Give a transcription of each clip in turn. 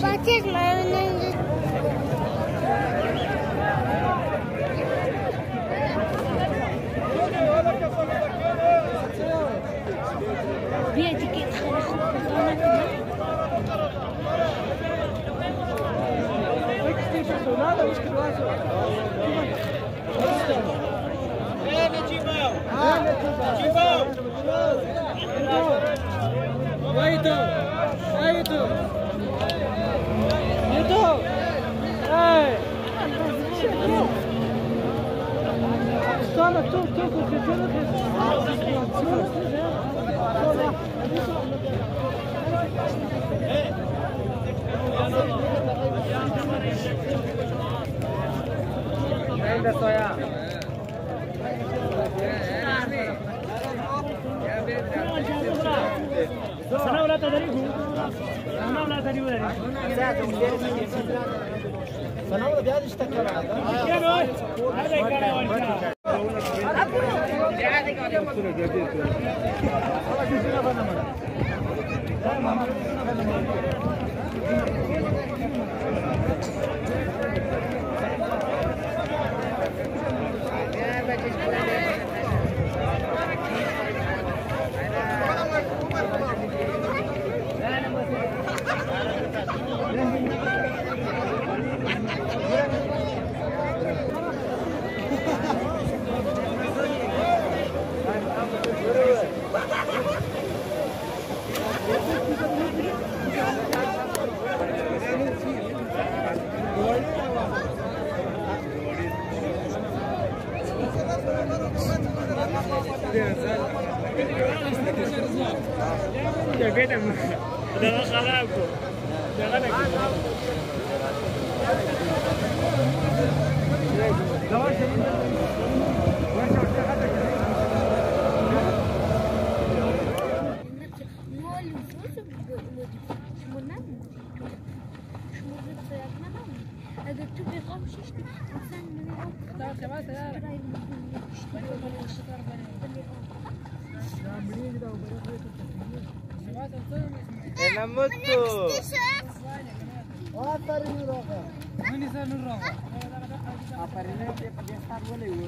batismo é o nome de Aí, então! Aí, então! سنة ولا تدري هو أنا ولا تدري ولا ಸನಾವದ ಬ್ಯಾಜ್ ಇಷ್ಟ ಕೇಳ Надо тебе хочешь, ты сам نمتو آفرین راغه منی زن راغه آفرین دې په دې ښار ولې و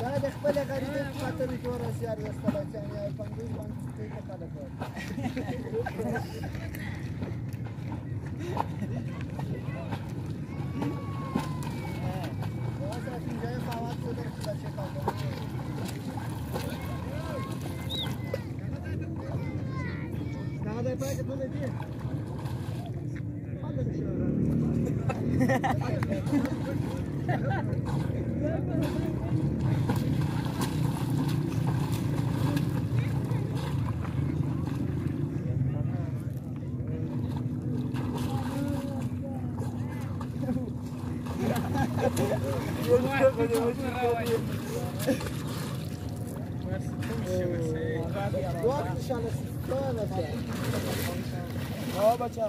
دا د خپل غریب په تر کور سیار وسته بچا نه پنګو باندې څه کار وکړ Doğru dışarısı. बच्चा बच्चा